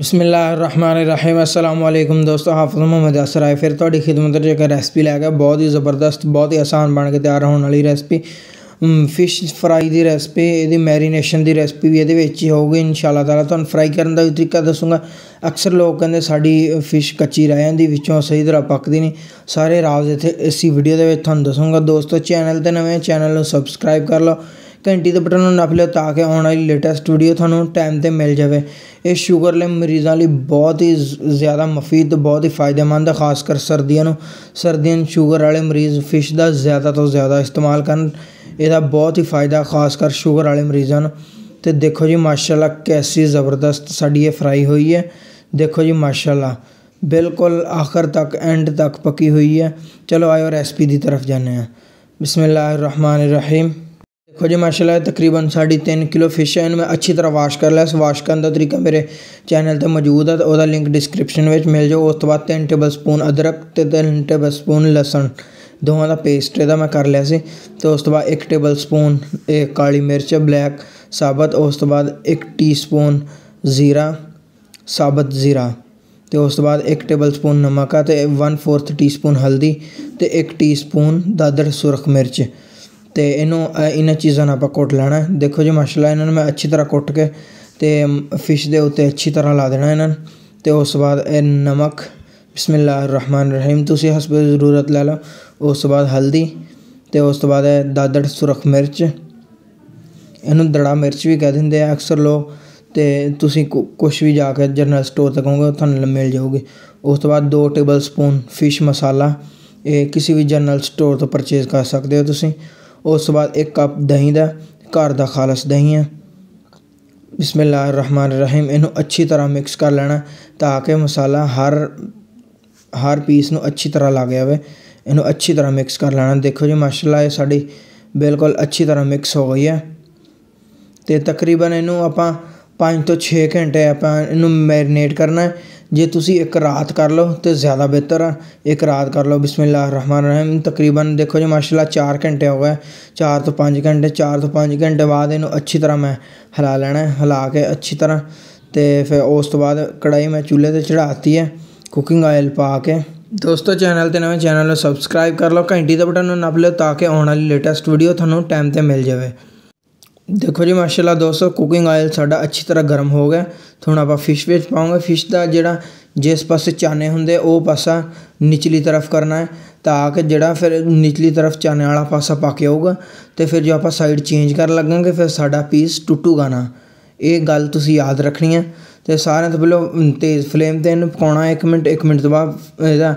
बसमिलकुम दोस्तों, हाफिज़ मोहम्मद असर आए। फिर थोड़ी खिदमत जो रैसपी लै बहुत ही ज़बरदस्त, बहुत ही आसान बन के तैयार होने वाली रैसपी। फ़िश फ्राई की रैसपी ये मैरीनेशन की रेसिपी भी ये ही होगी। इन शाला तला तो फ्राई करने का भी तरीका दसूँगा अक्सर लोग कहें साड़ी फ़िश कच्ची रह जाती सही तरह पकती नहीं सारे राज इतने इसी वीडियो के दसूँगा दोस्तों, चैनल तो नवे, चैनल सबसक्राइब कर लो। ਨਵੇਂ ਚੈਨਲ ਨੂੰ ਸਬਸਕ੍ਰਾਈਬ ਕਰ ਲਓ ਘੰਟੀ ਦੇ ਬਟਨ ਨੂੰ ਨੱਪ ਲਿਓ ਤਾਂ ਕਿ ਆਉਣ ਵਾਲੀ ਲੇਟੈਸਟ ਵੀਡੀਓ ਤੁਹਾਨੂੰ ਟਾਈਮ ਤੇ ਮਿਲ ਜਾਵੇ ਇਹ ਸ਼ੂਗਰ ਲੈ ਮਰੀਜ਼ਾਂ ਲਈ ਬਹੁਤ ਹੀ ਜ਼ਿਆਦਾ ਮਫੀਦ ਬਹੁਤ ਹੀ ਫਾਇਦੇਮੰਦ ਹੈ ਖਾਸ ਕਰ ਸਰਦੀਆਂ ਨੂੰ ਸਰਦੀਆਂ ਨੂੰ ਸ਼ੂਗਰ ਵਾਲੇ ਮਰੀਜ਼ ਫਿਸ਼ ਦਾ ਜ਼ਿਆਦਾ ਤੋਂ ਜ਼ਿਆਦਾ ਇਸਤੇਮਾਲ ਕਰਨ ਇਹਦਾ ਬਹੁਤ ਹੀ ਫਾਇਦਾ ਖਾਸ ਕਰ ਸ਼ੂਗਰ ਵਾਲੇ ਮਰੀਜ਼ਾਂ ਨੂੰ ਤੇ ਦੇਖੋ ਜੀ ਮਾਸ਼ਾਅੱਲਾ ਕੈਸੀ ਜ਼ਬਰਦਸਤ ਸਾਡੀ ਇਹ ਫਰਾਈ ਹੋਈ ਹੈ ਦੇਖੋ ਜੀ ਮਾਸ਼ਾਅੱਲਾ ਬਿਲਕੁਲ ਆਖਰ ਤੱਕ ਐਂਡ ਤੱਕ ਪੱਕੀ ਹੋਈ ਹੈ ਚਲੋ ਆਇਓ ਰੈਸਪੀ ਦੀ ਤਰਫ ਜਾਂਦੇ ਹਾਂ ਬਿਸਮਿਲ੍ਲਾਹਿਰਰਹਿਮਾਨਿਰਰਹੀਮ देखो जी माशाल्लाह तकरीबन साढ़े तीन किलो फिश है मैं अच्छी तरह वाश कर लिया इस वाश करने का तरीका मेरे चैनल पर मौजूद है तो लिंक डिस्क्रिप्शन में मिल जाओ उस तो बाद तीन टेबल स्पून अदरक तो तीन टेबल स्पून लसन दोवों का पेस्ट यदा मैं कर लिया तो उस तो बाद एक टेबल स्पून काली मिर्च ब्लैक साबत उस तो बाद एक टी स्पून ज़ीरा साबत ज़ीरा तो उस तो बाद एक टेबल स्पून नमक है तो वन फोर्थ टी स्पून हल्दी तो एक टी स्पून दादड़ सुरख मिर्च ਤੇ ਇਹਨੂੰ ਇਹਨਾਂ ਚੀਜ਼ਾਂ ਨਾਲ ਆਪਾਂ ਕੁੱਟ ਲੈਣਾ। ਦੇਖੋ ਜੀ, ਮਾਸ਼ਾਅੱਲਾ, ਇਹਨਾਂ ਨੂੰ ਮੈਂ ਅੱਛੀ ਤਰ੍ਹਾਂ ਕੁੱਟ ਕੇ ਤੇ ਫਿਸ਼ ਦੇ ਉੱਤੇ ਅੱਛੀ ਤਰ੍ਹਾਂ ਲਾ ਦੇਣਾ ਇਹਨਾਂ ਨੂੰ। ਤੇ ਉਸ ਤੋਂ ਬਾਅਦ ਇਹ ਨਮਕ ਬਿਸਮਿਲ੍ਲਾਹਿਰ ਰਹਿਮਾਨ ਰਹੀਮ ਤੁਸੀਂ ਹਸਬ ਜ਼ਰੂਰਤ ਲੈ ਲਓ। ਉਸ ਤੋਂ ਬਾਅਦ ਹਲਦੀ ਤੇ ਉਸ ਤੋਂ ਬਾਅਦ ਇਹ ਦਾਦੜ ਸੁਰਖ ਮਿਰਚ। ਇਹਨੂੰ ਦੜਾ ਮਿਰਚ ਵੀ ਕਹਿ ਦਿੰਦੇ ਆ ਅਕਸਰ ਲੋਕ ਤੇ ਤੁਸੀਂ ਕੁਝ ਵੀ ਜਾ ਕੇ ਜਨਰਲ ਸਟੋਰ ਤੇ ਕਹੋਗੇ ਤੁਹਾਨੂੰ ਮਿਲ ਜਾਊਗੀ। ਉਸ ਤੋਂ ਬਾਅਦ 2 ਟੇਬਲ ਸਪੂਨ ਫਿਸ਼ ਮਸਾਲਾ। ਇਹ ਕਿਸੇ ਵੀ ਜਨਰਲ ਸਟੋਰ ਤੋਂ ਪਰਚੇਜ਼ ਕਰ ਸਕਦੇ ਹੋ ਤੁਸੀਂ। ਉਸ ਤੋਂ ਬਾਅਦ ਇੱਕ ਕੱਪ ਦਹੀਂ ਦਾ, ਘਰ ਦਾ ਖਾਲਸ ਦਹੀਂ ਹੈ ਬਿਸਮਿਲ੍ਲਾਹਿਰ ਰਹਿਮਾਨ ਰਹੀਮ ਇਹਨੂੰ ਅੱਛੀ ਤਰ੍ਹਾਂ ਮਿਕਸ ਕਰ ਲੈਣਾ ਤਾਂ ਕਿ ਮਸਾਲਾ ਹਰ ਹਰ ਪੀਸ ਨੂੰ ਅੱਛੀ ਤਰ੍ਹਾਂ ਲੱਗ ਜਾਵੇ। ਇਹਨੂੰ ਅੱਛੀ ਤਰ੍ਹਾਂ ਮਿਕਸ ਕਰ ਲੈਣਾ। ਦੇਖੋ ਜੀ, ਮਾਸ਼ਾਅੱਲਾ, ਇਹ ਸਾਡੀ ਬਿਲਕੁਲ ਅੱਛੀ ਤਰ੍ਹਾਂ ਮਿਕਸ ਹੋ ਗਈ ਹੈ। ਤੇ ਤਕਰੀਬਨ ਇਹਨੂੰ ਆਪਾਂ 5 ਤੋਂ 6 ਘੰਟੇ ਆਪਾਂ ਇਹਨੂੰ ਮੈਰੀਨੇਟ ਕਰਨਾ ਹੈ। ਜੇ ਤੁਸੀਂ ਇੱਕ ਰਾਤ ਕਰ ਲਓ ਤੇ ਜ਼ਿਆਦਾ ਬਿਹਤਰ ਆ ਇੱਕ ਰਾਤ ਕਰ ਲਓ ਬਿਸਮਿਲ੍ਲਾਹਿਰ ਰਹਿਮਾਨ ਰਹੀਮ ਤਕਰੀਬਨ ਦੇਖੋ ਜੀ ਮਾਸ਼ਾਅੱਲਾ 4 ਘੰਟੇ ਹੋ ਗਏ 4 ਤੋਂ 5 ਘੰਟੇ 4 ਤੋਂ 5 ਘੰਟੇ ਬਾਅਦ ਇਹਨੂੰ ਅੱਛੀ ਤਰ੍ਹਾਂ ਮੈਂ ਹਿਲਾ ਲੈਣਾ ਹਿਲਾ ਕੇ ਅੱਛੀ ਤਰ੍ਹਾਂ ਤੇ ਫਿਰ ਉਸ ਤੋਂ ਬਾਅਦ ਕੜਾਈ ਮੈਂ ਚੁੱਲ੍ਹੇ ਤੇ ਚੜਾਤੀ ਹੈ ਕੁਕਿੰਗ ਆਇਲ ਪਾ ਕੇ ਦੋਸਤੋ ਚੈਨਲ ਤੇ ਨਵੇਂ ਚੈਨਲ ਨੂੰ ਸਬਸਕ੍ਰਾਈਬ ਕਰ ਲਓ ਘੰਟੀ ਦਾ ਬਟਨ ਨੂੰ ਨੱਪ ਲਿਓ ਤਾਂ ਕਿ ਆਉਣ ਵਾਲੀ ਲੇਟੈਸਟ ਵੀਡੀਓ ਤੁਹਾਨੂੰ ਟਾਈਮ ਤੇ ਮਿਲ ਜਾਵੇ ਦੇਖੋ ਜੀ ਮਾਸ਼ਾਅੱਲਾ ਦੋਸਤੋ ਕੁਕਿੰਗ ਆਇਲ ਸਾਡਾ ਅੱਛੀ ਤਰ੍ਹਾਂ ਗਰਮ ਹੋ ਗਿਆ ਹੁਣ ਆਪਾਂ ਫਿਸ਼ ਵਿੱਚ ਪਾਉਂਗੇ ਫਿਸ਼ ਦਾ ਜਿਹੜਾ ਜਿਸ ਪਾਸੇ ਚਾਨੇ ਹੁੰਦੇ ਉਹ ਪਾਸਾ ਨਿਚਲੀ ਤਰਫ ਕਰਨਾ ਹੈ ਤਾਂ ਕਿ ਜਿਹੜਾ ਫਿਰ ਨਿਚਲੀ ਤਰਫ ਚਾਨੇ ਵਾਲਾ ਪਾਸਾ ਪਾ ਕੇ ਆਊਗਾ ਤੇ ਫਿਰ ਜੋ ਆਪਾਂ ਸਾਈਡ ਚੇਂਜ ਕਰਨ ਲੱਗਾਂਗੇ, ਫਿਰ ਸਾਡਾ ਪੀਸ ਟੁੱਟੂਗਾ ਨਾ। ਇਹ ਗੱਲ ਤੁਸੀਂ ਯਾਦ ਰੱਖਣੀ ਹੈ ਤੇ ਸਾਰਿਆਂ ਤੋਂ ਪਹਿਲਾਂ ਤੇਜ਼ ਫਲੇਮ ਤੇ ਇਹਨੂੰ ਪਕਾਉਣਾ 1 ਮਿੰਟ 1 ਮਿੰਟ ਤੋਂ ਬਾਅਦ ਇਹਦਾ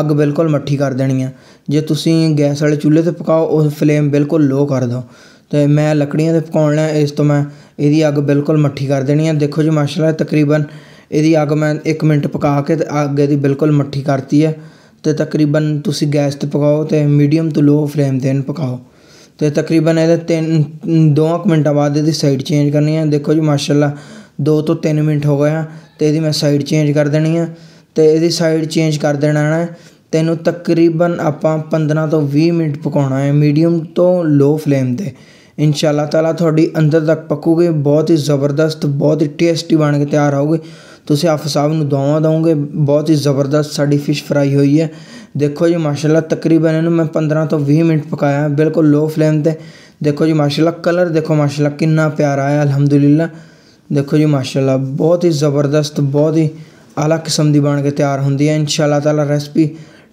ਅੱਗ ਬਿਲਕੁਲ ਮੱਠੀ ਕਰ ਦੇਣੀ ਹੈ। ਜੇ ਤੁਸੀਂ ਗੈਸ ਵਾਲੇ ਚੁੱਲ੍ਹੇ ਤੇ ਪਕਾਓ, ਉਹ ਫਲੇਮ ਬਿਲਕੁਲ ਲੋ ਕਰ ਦਿਓ। ਤੇ ਮੈਂ ਲੱਕੜੀਆਂ ਤੇ ਪਕਾਉਣ ਲਿਆ, ਇਸ ਤੋਂ ਮੈਂ ਇਹਦੀ ਅੱਗ ਬਿਲਕੁਲ ਮੱਠੀ ਕਰ ਦੇਣੀ ਆ ਦੇਖੋ ਜੀ ਮਾਸ਼ਾਅੱਲਾ ਤਕਰੀਬਨ ਇਹਦੀ ਅੱਗ ਮੈਂ 1 ਮਿੰਟ ਪਕਾ ਕੇ ਤੇ ਅੱਗ ਇਹਦੀ ਬਿਲਕੁਲ ਮੱਠੀ ਕਰਤੀ ਹੈ ਤੇ ਤਕਰੀਬਨ ਤੁਸੀਂ ਗੈਸ ਤੇ ਪਕਾਓ ਤੇ ਮੀਡੀਅਮ ਤੋਂ ਲੋ ਫਲੇਮ ਤੇ ਪਕਾਓ ਤੇ ਤਕਰੀਬਨ ਇਹਦੇ ਤਿੰਨ 2 ਮਿੰਟਾਂ ਬਾਅਦ ਇਹਦੀ ਸਾਈਡ ਚੇਂਜ ਕਰਨੀ ਹੈ ਦੇਖੋ ਜੀ ਮਾਸ਼ਾਅੱਲਾ 2 ਤੋਂ 3 ਮਿੰਟ ਹੋ ਗਏ ਆ ਤੇ ਇਹਦੀ ਮੈਂ ਸਾਈਡ ਚੇਂਜ ਕਰ ਦੇਣੀ ਆ ਤੇ ਇਹਦੀ ਸਾਈਡ ਚੇਂਜ ਕਰ ਦੇਣਾ ਹੈ ਤੈਨੂੰ ਤਕਰੀਬਨ ਆਪਾਂ 15 ਤੋਂ 20 ਮਿੰਟ ਪਕਾਉਣਾ ਹੈ ਮੀਡੀਅਮ ਤੋਂ ਲੋ ਫਲੇਮ ਤੇ ਇਨਸ਼ਾਅੱਲਾ ਤਾਲਾ ਤੁਹਾਡੀ ਅੰਦਰ ਤੱਕ ਪੱਕੂਗੀ ਬਹੁਤ ਹੀ ਜ਼ਬਰਦਸਤ ਬਹੁਤ ਹੀ ਟੇਸਟੀ ਬਣ ਕੇ ਤਿਆਰ ਹੋਊਗੀ ਤੁਸੀਂ ਆਫ ਸਾਹਿਬ ਨੂੰ ਦੁਆਵਾਂ ਦੋਗੇ ਬਹੁਤ ਹੀ ਜ਼ਬਰਦਸਤ ਸਾਡੀ ਫਿਸ਼ ਫਰਾਈ ਹੋਈ ਹੈ ਦੇਖੋ ਜੀ ਮਾਸ਼ਾਅੱਲਾ ਤਕਰੀਬਨ ਇਹਨੂੰ ਮੈਂ 15 ਤੋਂ 20 ਮਿੰਟ ਪਕਾਇਆ ਬਿਲਕੁਲ ਲੋ ਫਲੇਮ ਤੇ ਦੇਖੋ ਜੀ ਮਾਸ਼ਾਅੱਲਾ ਕਲਰ ਦੇਖੋ ਮਾਸ਼ਾਅੱਲਾ ਕਿੰਨਾ ਪਿਆਰਾ ਹੈ ਅਲਹਮਦੁਲਿਲਾ ਦੇਖੋ ਜੀ ਮਾਸ਼ਾਅੱਲਾ ਬਹੁਤ ਹੀ ਜ਼ਬਰਦਸਤ ਬਹੁਤ ਹੀ ਆਲਾ ਕਿਸਮ ਦੀ ਬਣ ਕੇ ਤਿਆਰ ਹੁੰਦੀ ਹੈ ਇਨਸ਼ਾਅੱਲਾ ਤਾਲਾ ਰੈਸਪੀ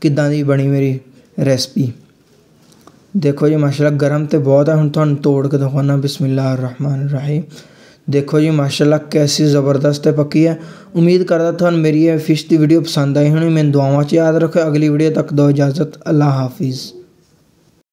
ਕਿੱਦਾਂ ਦੀ ਬਣੀ ਮੇਰੀ ਰੈਸਪੀ ਦੇਖੋ ਜੀ ਮਾਸ਼ਾਅੱਲਾ ਗਰਮ ਤੇ ਬਹੁਤ ਹੈ ਹੁਣ ਤੁਹਾਨੂੰ ਤੋੜ ਕੇ ਦਿਖਾਉਣਾ ਬਿਸਮਿਲ੍ਲਾਹਿਰ ਰਹਿਮਾਨ ਰਹੀਮ ਦੇਖੋ ਜੀ ਮਾਸ਼ਾਅੱਲਾ ਕੈਸੀ ਜ਼ਬਰਦਸਤ ਹੈ ਪੱਕੀ ਹੈ ਉਮੀਦ ਕਰਦਾ ਤੁਹਾਨੂੰ ਮੇਰੀ ਇਹ ਫਿਸ਼ ਦੀ ਵੀਡੀਓ ਪਸੰਦ ਆਈ ਹੋਣੀ ਮੈਨੂੰ ਦੁਆਵਾਂ 'ਚ ਯਾਦ ਰੱਖੋ ਅਗਲੀ ਵੀਡੀਓ ਤੱਕ ਦੋ ਇਜਾਜ਼ਤ ਅੱਲਾ ਹਾਫਿਜ਼